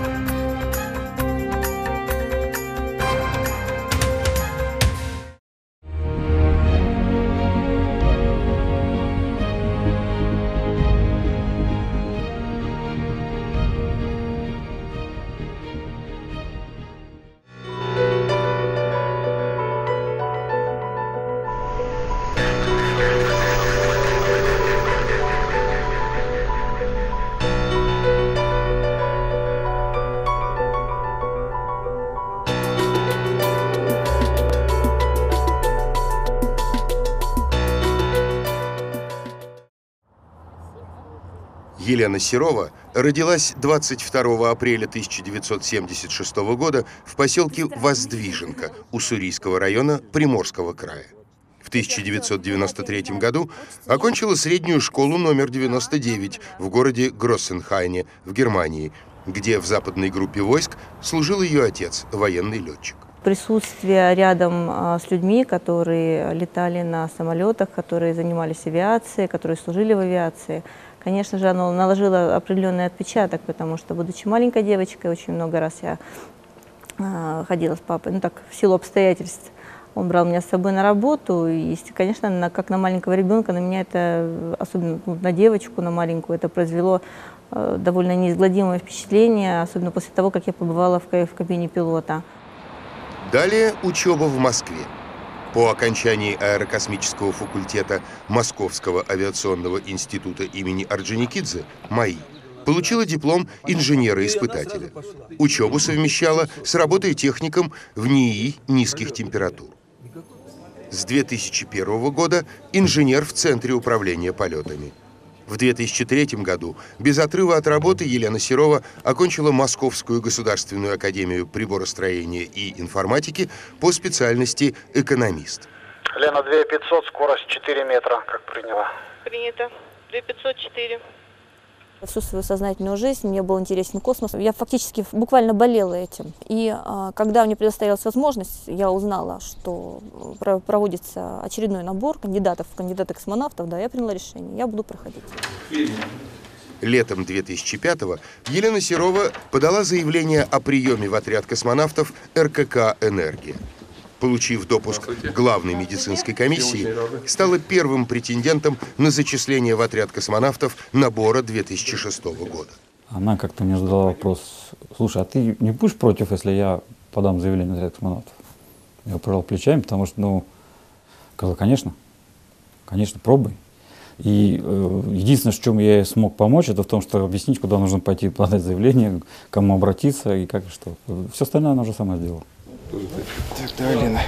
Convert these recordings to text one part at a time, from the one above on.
Bye. Елена Серова родилась 22 апреля 1976 года в поселке Воздвиженка Уссурийского района Приморского края. В 1993 году окончила среднюю школу номер 99 в городе Гроссенхайне в Германии, где в западной группе войск служил ее отец, военный летчик. Присутствие рядом а, с людьми, которые летали на самолетах, которые занимались авиацией, которые служили в авиации – конечно же, оно наложило определенный отпечаток, потому что, будучи маленькой девочкой, очень много раз я э, ходила с папой, ну так, в силу обстоятельств. Он брал меня с собой на работу, и, конечно, на, как на маленького ребенка, на меня это, особенно ну, на девочку, на маленькую, это произвело э, довольно неизгладимое впечатление, особенно после того, как я побывала в, в кабине пилота. Далее учеба в Москве. По окончании аэрокосмического факультета Московского авиационного института имени Орджоникидзе МАИ получила диплом инженера-испытателя. Учебу совмещала с работой техником в НИИ низких температур. С 2001 года инженер в Центре управления полетами. В 2003 году без отрыва от работы Елена Серова окончила Московскую государственную академию приборостроения и информатики по специальности экономист. Лена, 2500, скорость 4 метра, как приняла. Принято. 2504. Всю свою сознательную жизнь мне был интересен космос. Я фактически буквально болела этим. И а, когда мне предоставилась возможность, я узнала, что проводится очередной набор кандидатов кандидаты космонавтов, да, я приняла решение, я буду проходить. Летом 2005-го Елена Серова подала заявление о приеме в отряд космонавтов РКК «Энергия» получив допуск главной медицинской комиссии, стала первым претендентом на зачисление в отряд космонавтов набора 2006 года. Она как-то мне задала вопрос, слушай, а ты не будешь против, если я подам заявление на отряд космонавтов? Я пожал плечами, потому что, ну, сказал, конечно, конечно, пробуй. И э, единственное, в чем я смог помочь, это в том, что объяснить, куда нужно пойти подать заявление, кому обратиться и как и что. Все остальное она уже сама сделала. Так, давай, Лена.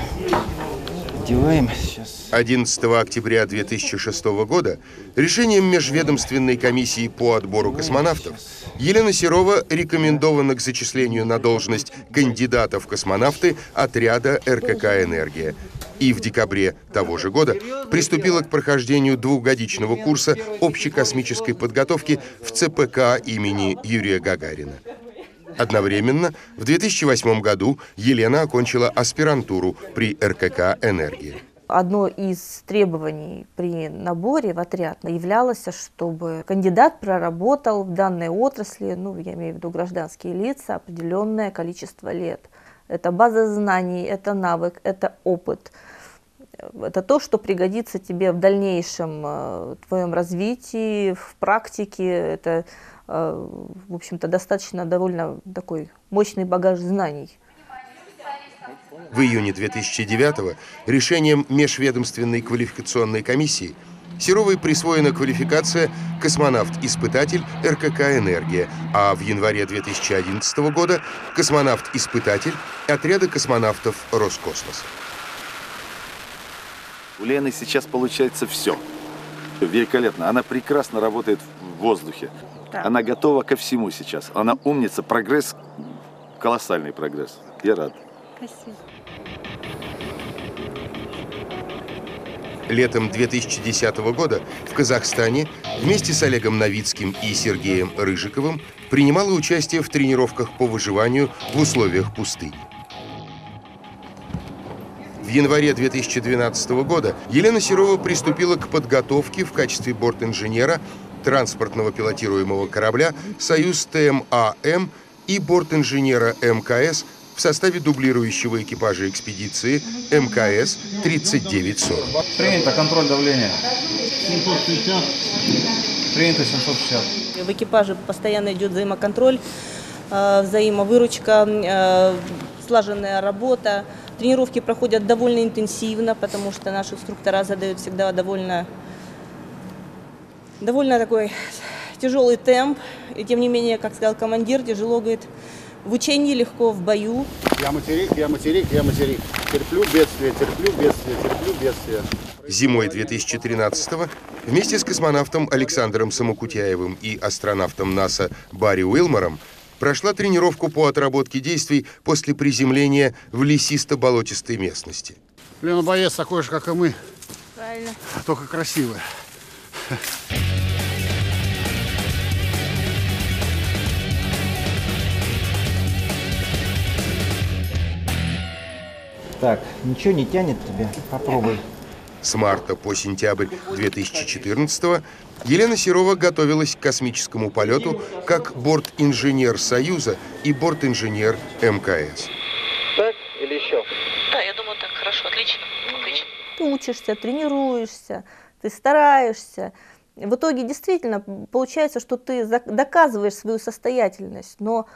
Сейчас. 11 октября 2006 года решением Межведомственной комиссии по отбору космонавтов Елена Серова рекомендована к зачислению на должность кандидата в космонавты отряда РКК «Энергия». И в декабре того же года приступила к прохождению двухгодичного курса общекосмической подготовки в ЦПК имени Юрия Гагарина. Одновременно в 2008 году Елена окончила аспирантуру при РКК «Энергия». Одно из требований при наборе в отряд являлось, чтобы кандидат проработал в данной отрасли, ну, я имею в виду гражданские лица, определенное количество лет. Это база знаний, это навык, это опыт. Это то, что пригодится тебе в дальнейшем э, в твоем развитии, в практике. Это Э, в общем-то, достаточно довольно такой мощный багаж знаний. В июне 2009 решением Межведомственной квалификационной комиссии Серовой присвоена квалификация «Космонавт-испытатель РКК «Энергия», а в январе 2011 года «Космонавт-испытатель» отряда космонавтов Роскосмоса. У Лены сейчас получается все. Великолепно. Она прекрасно работает в воздухе. Да. Она готова ко всему сейчас. Она умница, прогресс, колоссальный прогресс. Я рад. Спасибо. Летом 2010 года в Казахстане вместе с Олегом Новицким и Сергеем Рыжиковым принимала участие в тренировках по выживанию в условиях пустыни. В январе 2012 года Елена Серова приступила к подготовке в качестве бортинженера транспортного пилотируемого корабля «Союз ТМАМ» и борт-инженера МКС в составе дублирующего экипажа экспедиции МКС 3940. Принято, контроль давления. 760. Принято 760. В экипаже постоянно идет взаимоконтроль, э, взаимовыручка, э, слаженная работа. Тренировки проходят довольно интенсивно, потому что наши инструктора задают всегда довольно, довольно такой тяжелый темп. И тем не менее, как сказал командир, тяжело, говорит, в учении легко, в бою. Я материк, я материк, я материк. Терплю бедствие, терплю бедствие, терплю бедствие. Зимой 2013-го вместе с космонавтом Александром Самокутяевым и астронавтом НАСА Барри Уилмором прошла тренировку по отработке действий после приземления в лесисто-болотистой местности. Лена боец такой же, как и мы, Правильно. только красивый. Так, ничего не тянет тебе? Попробуй. С марта по сентябрь 2014 Елена Серова готовилась к космическому полету как борт-инженер «Союза» и борт-инженер МКС. Так или еще? Да, я думаю, так хорошо, отлично, отлично. Ты учишься, тренируешься, ты стараешься. В итоге действительно получается, что ты доказываешь свою состоятельность, но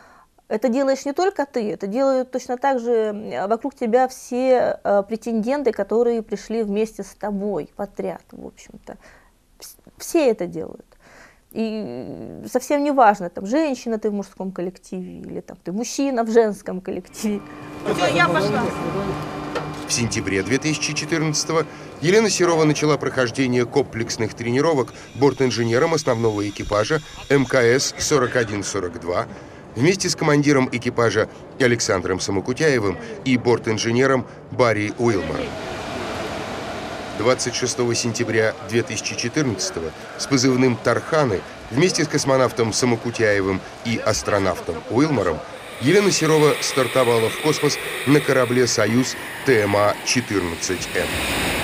это делаешь не только ты, это делают точно так же вокруг тебя все э, претенденты, которые пришли вместе с тобой в отряд, в общем-то. Вс- Все это делают. И совсем не важно, там, женщина ты в мужском коллективе или там, ты мужчина в женском коллективе. В сентябре 2014 Елена Серова начала прохождение комплексных тренировок борт-инженером основного экипажа МКС-4142 вместе с командиром экипажа Александром Самокутяевым и борт-инженером Барри Уилмором. 26 сентября 2014 с позывным «Тарханы» вместе с космонавтом Самокутяевым и астронавтом Уилмором Елена Серова стартовала в космос на корабле «Союз» ТМА-14М.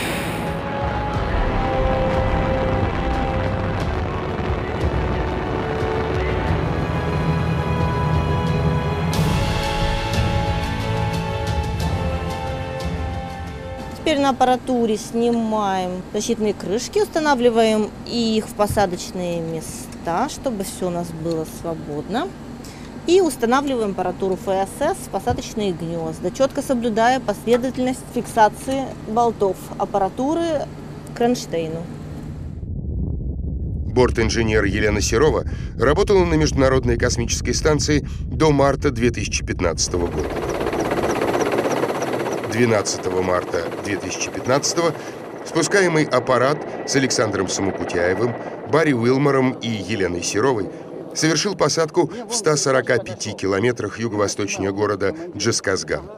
Теперь на аппаратуре снимаем защитные крышки, устанавливаем их в посадочные места, чтобы все у нас было свободно. И устанавливаем аппаратуру ФСС в посадочные гнезда, четко соблюдая последовательность фиксации болтов аппаратуры кронштейну. Борт-инженер Елена Серова работала на Международной космической станции до марта 2015 года. 12 марта 2015 спускаемый аппарат с Александром Самокутяевым, Барри Уилмором и Еленой Серовой совершил посадку в 145 километрах юго-восточнее города Джесказган.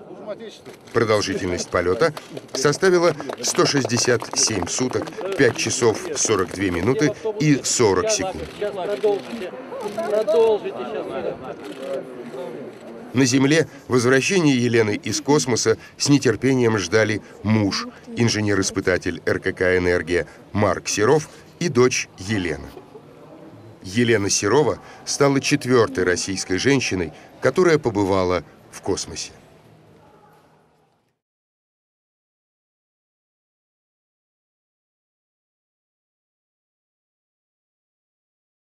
Продолжительность полета составила 167 суток, 5 часов 42 минуты и 40 секунд. На Земле возвращение Елены из космоса с нетерпением ждали муж, инженер-испытатель РКК «Энергия» Марк Серов и дочь Елена. Елена Серова стала четвертой российской женщиной, которая побывала в космосе.